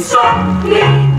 嗦咪